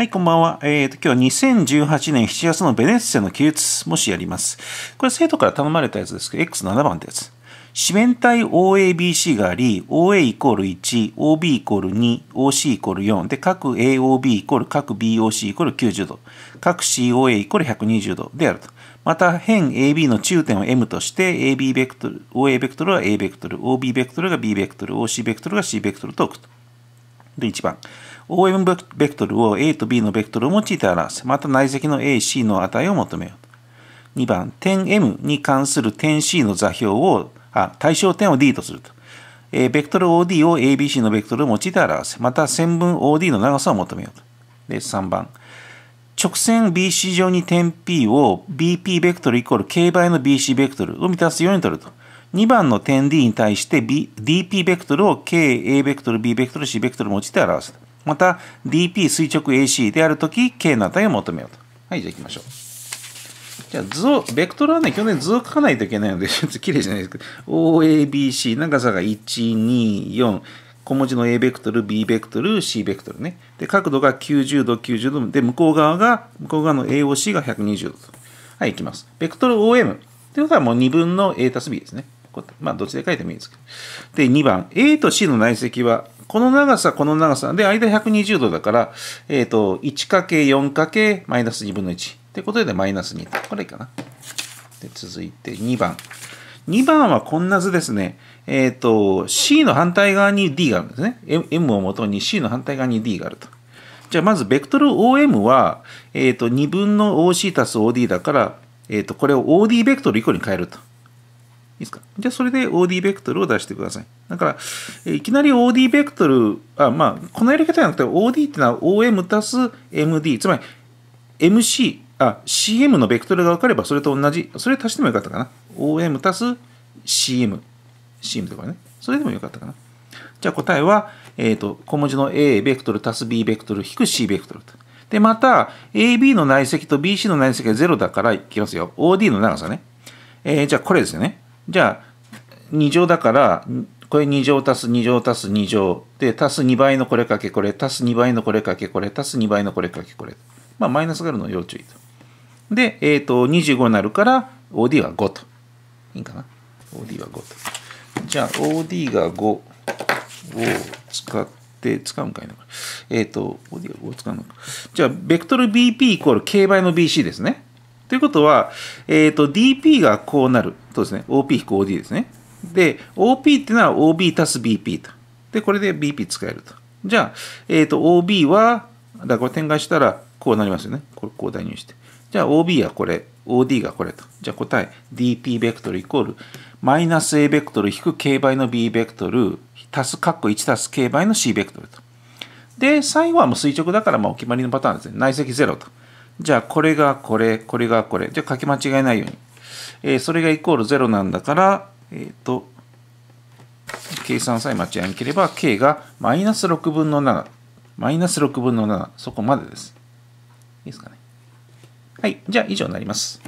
はい、こんばんは。えっ、ー、と、今日は2018年7月のベネッセの記述、もしやります。これ生徒から頼まれたやつですけど、X7 番ってやつ。四面体 OABC があり、OA イコール1、OB イコール2、OC イコール4で、各 AOB イコール各 BOC イコール90度、各 COA イコール120度であると。また、辺 AB の中点を M として、AB ベクトル、OA ベクトルは A ベクトル、OB ベクトルが B ベクトル、OC ベクトルが C ベクトルと置くと。で、1番。OM ベクトルを A と B のベクトルを用いて表す。また内積の A、C の値を求めよう。2番、点 M に関する点 C の座標を、あ、対象点を D とすると。えベクトル OD を ABC のベクトルを用いて表す。また線分 OD の長さを求めようと。で、3番。直線 BC 上に点 P を BP ベクトルイコール K 倍の BC ベクトルを満たすように取ると。2番の点 D に対して B DP ベクトルを K、A ベクトル、B ベクトル、C ベクトルを用いて表す。また DP 垂直 AC であるとき K の値を求めようと。はい、じゃあ行きましょう。じゃあ図を、ベクトルはね、去年図を書かないといけないので、ちょっと綺麗じゃないですけど、OABC、長さが1、2、4、小文字の A ベクトル、B ベクトル、C ベクトルね。で、角度が90度、90度。で、向こう側が、向こう側の AOC が120度と。はい、いきます。ベクトル OM。ってことはもう2分の A たす B ですね。まあ、どっちで書いてもいいですけど。で、2番、A と C の内積はこの長さ、この長さ。で、間120度だから、えっ、ー、と、1×4× マイナス2分の1。ってことで、マイナス2。これいいかな。で、続いて2番。2番はこんな図ですね。えっ、ー、と、C の反対側に D があるんですね。M をもとに C の反対側に D があると。じゃあ、まず、ベクトル OM は、えっ、ー、と、2分の OC 足す OD だから、えっ、と、これを OD ベクトル以降に変えると。いいですか？じゃあそれで OD ベクトルを出してください。だから、いきなり OD ベクトル、あ、まあ、このやり方じゃなくて OD っていうのは OM 足す MD、つまり MC、あ、CM のベクトルが分かればそれと同じ、それ足してもよかったかな。OM 足す CM、CM とかね。それでもよかったかな。じゃあ答えは、えっ、ー、と、小文字の A ベクトル足す B ベクトル引く C ベクトルと。で、また、AB の内積と BC の内積が0だから、いきますよ。OD の長さね。えー、じゃあこれですよね。じゃあ、2乗だから、これ2乗足す2乗足す2乗で、足す2倍のこれかけこれ、足す2倍のこれかけこれ、足す2倍のこれかけこれ。まあ、マイナスがあるの要注意と。で、えっ、ー、と、25になるから、OD は5と。いいかな ?OD は5と。じゃあ、OD が5を使って、使うんかいな。えっ、ー、と、OD が5を使うのか。じゃあ、ベクトル BP イコール K 倍の BC ですね。ということは、えっ、ー、と、DP がこうなる。そうですね。OP-OD ですね。で、OP っていうのは OB 足す BP と。で、これで BP 使えると。じゃあ、えっ、ー、と、OB は、だからこれ展開したらこうなりますよね。これこう代入して。じゃあ OB はこれ、OD がこれと。じゃあ答え、DP ベクトルイコール、マイナス A ベクトル引く K 倍の B ベクトル、足す、カッコ1足す K 倍の C ベクトルと。で、最後はもう垂直だから、まあお決まりのパターンですね。内積0と。じゃあ、これがこれ、これがこれ。じゃあ、書き間違えないように。えー、それがイコール0なんだから、えっ、ー、と、計算さえ間違えなければ、k がマイナス6分の7。マイナス6分の7。そこまでです。いいですかね。はい。じゃあ、以上になります。